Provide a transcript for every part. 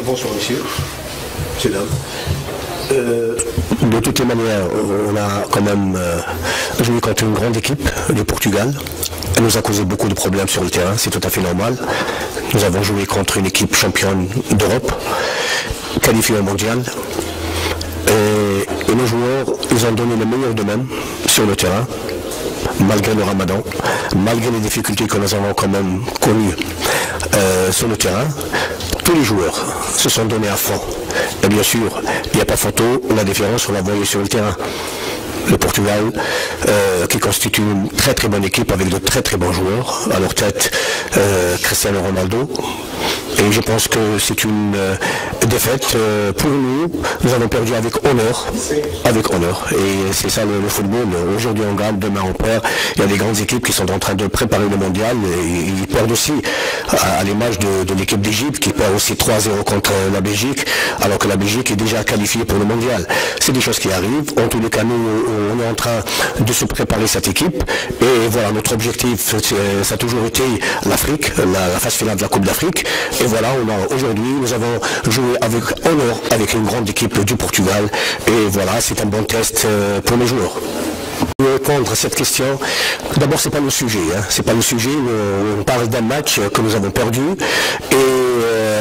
Bonsoir, monsieur. C'est là. Euh, de toutes les manières, on a quand même euh, joué contre une grande équipe du Portugal. Elle nous a causé beaucoup de problèmes sur le terrain, c'est tout à fait normal. Nous avons joué contre une équipe championne d'Europe, qualifiée au mondial. Et, et nos joueurs, ils ont donné le meilleur d'eux-mêmes sur le terrain malgré le ramadan, malgré les difficultés que nous avons quand même connues euh, sur le terrain, tous les joueurs se sont donnés à fond. Et bien sûr, il n'y a pas photo, la différence, on l'a voyé sur le terrain. Le Portugal, euh, qui constitue une très très bonne équipe avec de très très bons joueurs. À leur tête, euh, Cristiano Ronaldo. Et je pense que c'est une euh, défaite euh, pour nous. Nous avons perdu avec honneur. Avec honneur. Et c'est ça le, football. Aujourd'hui on gagne, demain on perd. Il y a des grandes équipes qui sont en train de préparer le mondial. Et ils perdent aussi. À, l'image de, de l'équipe d'Égypte qui perd aussi 3-0 contre la Belgique. Alors que la Belgique est déjà qualifiée pour le mondial. C'est des choses qui arrivent. En tous les cas, nous, on est en train de se préparer cette équipe. Et voilà, notre objectif, ça a toujours été l'Afrique, la, la phase finale de la Coupe d'Afrique. Et voilà, aujourd'hui, nous avons joué avec honneur avec une grande équipe du Portugal. Et voilà, c'est un bon test euh, pour les joueurs. Pour répondre à cette question, d'abord c'est pas le sujet, hein. c'est pas le sujet. On, on parle d'un match que nous avons perdu et euh,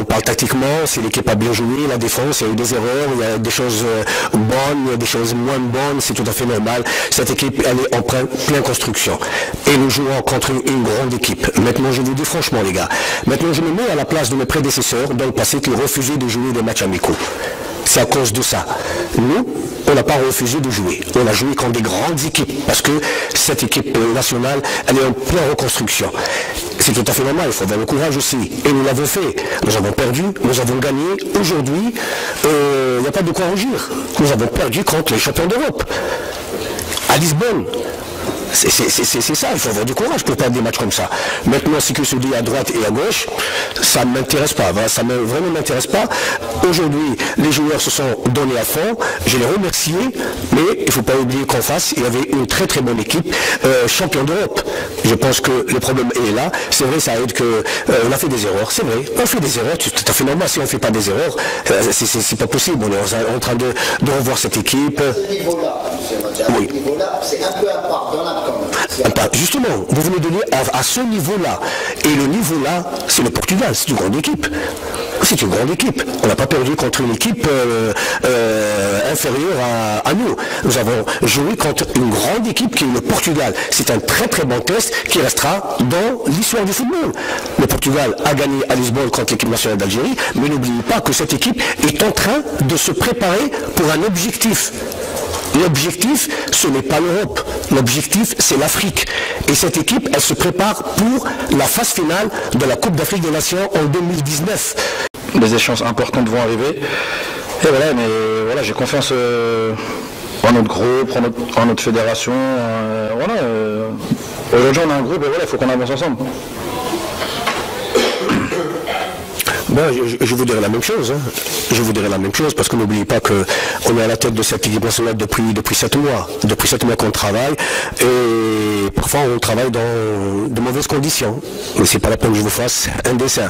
on parle tactiquement. Si l'équipe a bien joué, la défense, il y a eu des erreurs, il y a des choses euh, bonnes, il y a des choses moins bonnes, c'est tout à fait normal. Cette équipe, elle est en plein, construction et nous jouons contre une, une grande équipe. Maintenant, je vous dis franchement, les gars, maintenant je me mets à la place de mes prédécesseurs dans le passé qui refusaient de jouer des matchs amicaux. C'est à cause de ça. Nous, on n'a pas refusé de jouer. On a joué contre des grandes équipes parce que cette équipe nationale, elle est en pleine reconstruction. C'est tout à fait normal, il faut avoir le courage aussi. Et nous l'avons fait. Nous avons perdu, nous avons gagné. Aujourd'hui, euh, il n'y a pas de quoi rougir. Nous avons perdu contre les champions d'Europe. À Lisbonne. C'est ça, il faut avoir du courage pour perdre des matchs comme ça. Maintenant, ce que se dit à droite et à gauche, ça ne m'intéresse pas, ça ne vraiment m'intéresse pas. Aujourd'hui, les joueurs se sont donnés à fond, je les remercie, mais il ne faut pas oublier qu'en face, il y avait une très très bonne équipe, euh, champion d'Europe. Je pense que le problème est là. C'est vrai, ça aide que euh, on a fait des erreurs, c'est vrai, on fait des erreurs, c'est tout à fait normal. Si on ne fait pas des erreurs, euh, c'est pas possible. On est en train de, de revoir cette équipe. Oui. C'est un peu à part dans la Justement, vous venez de dire à, à ce niveau-là. Et le niveau-là, c'est le Portugal, c'est une grande équipe. C'est une grande équipe. On n'a pas perdu contre une équipe euh, euh, inférieure à, nous. Nous avons joué contre une grande équipe qui est le Portugal. C'est un très très bon test qui restera dans l'histoire du football. Le Portugal a gagné à Lisbonne contre l'équipe nationale d'Algérie, mais n'oubliez pas que cette équipe est en train de se préparer pour un objectif. L'objectif, ce n'est pas l'Europe. L'objectif, c'est l'Afrique. Et cette équipe, elle se prépare pour la phase finale de la Coupe d'Afrique des Nations en 2019. Des échanges importantes vont arriver. Et voilà, mais voilà, j'ai confiance euh, en notre groupe, en notre, en notre fédération. Euh, voilà. Euh, Aujourd'hui, on a un groupe et voilà, il faut qu'on avance ensemble. Ben, je, vous dirais la même chose. Hein. Je vous dirais la même chose parce que n'oubliez pas qu'on est à la tête de cette équipe nationale depuis depuis sept mois. Depuis sept mois qu'on travaille et parfois on travaille dans de mauvaises conditions. Mais c'est pas la peine que je vous fasse un dessin.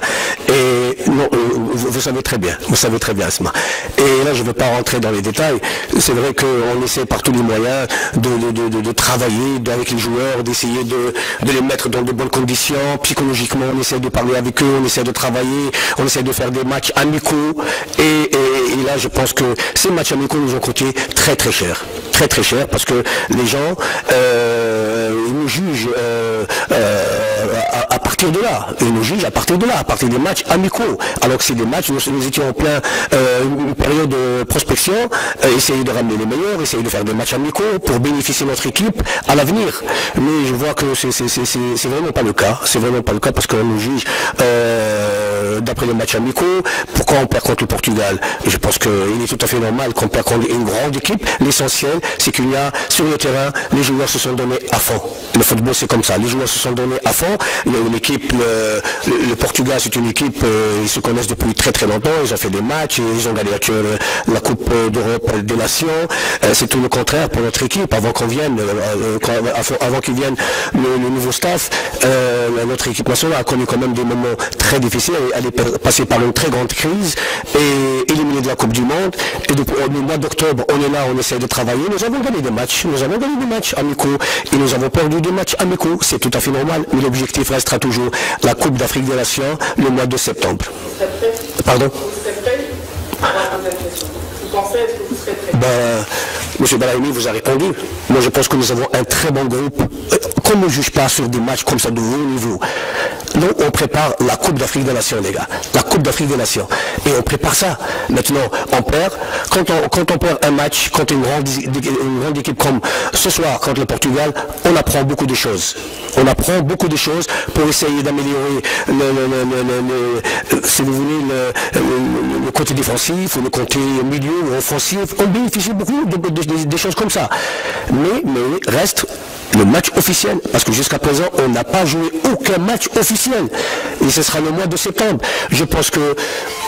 Et non, vous, vous, savez très bien, vous savez très bien, Asma. Et là, je ne veux pas rentrer dans les détails. C'est vrai qu'on essaie par tous les moyens de, de, de, de travailler avec les joueurs, d'essayer de, les mettre dans de bonnes conditions. Psychologiquement, on essaie de parler avec eux, on essaie de travailler, on essaie de faire des matchs amicaux. Et, là, je pense que ces matchs amicaux nous ont coûté très très cher. Très très cher parce que les gens euh, nous jugent euh, euh, à, partir de là. Ils nous jugent à partir de là, à partir des matchs amicaux. Alors que c'est des matchs, nous, nous étions en plein une période de prospection, essayer de ramener les meilleurs, essayer de faire des matchs amicaux pour bénéficier notre équipe à l'avenir. Mais je vois que c'est vraiment pas le cas. C'est vraiment pas le cas parce qu'on nous juge d'après les matchs amicaux. Pourquoi on perd contre le Portugal? Je pense qu'il est tout à fait normal qu'on perd contre une grande équipe. L'essentiel, c'est qu'il y a sur le terrain, les joueurs se sont donnés à fond. Le football, c'est comme ça. Les joueurs se sont donnés à fond. Il y a une équipe, le, Portugal, c'est une équipe, euh, ils se connaissent depuis très très longtemps. Ils ont fait des matchs, ils ont gagné la, Coupe d'Europe des Nations. Euh, c'est tout le contraire pour notre équipe. Avant qu'on vienne, euh, avant qu'il vienne le, nouveau staff, notre équipe nationale a connu quand même des moments très difficiles. Elle est passée par une très grande crise et éliminée de la Coupe du Monde. Et depuis le mois d'octobre, on est là, on essaie de travailler. Nous avons gagné des matchs, nous avons gagné des matchs amicaux et nous avons perdu des matchs amicaux. C'est tout à fait normal, mais l'objectif restera toujours la Coupe d'Afrique des Nations le mois de septembre. Pardon? Ben, Monsieur Balahimi vous a répondu. Moi, je pense que nous avons un très bon groupe. Qu'on ne juge pas sur des matchs comme ça de haut niveau. Nous, on prépare la Coupe d'Afrique des Nations, les gars. La Coupe d'Afrique des Nations. Et on prépare ça. Maintenant, on perd. Quand on, perd un match contre une grande, une grande équipe comme ce soir contre le Portugal, on apprend beaucoup de choses. On apprend beaucoup de choses pour essayer d'améliorer le, si vous voulez, le, côté défensif ou le côté milieu ou offensif. On bénéficie beaucoup de, des choses comme ça. Mais, mais reste le match officiel. Parce que jusqu'à présent, on n'a pas joué aucun match officiel. Et ce sera le mois de septembre. Je pense que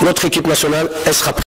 notre équipe nationale, elle sera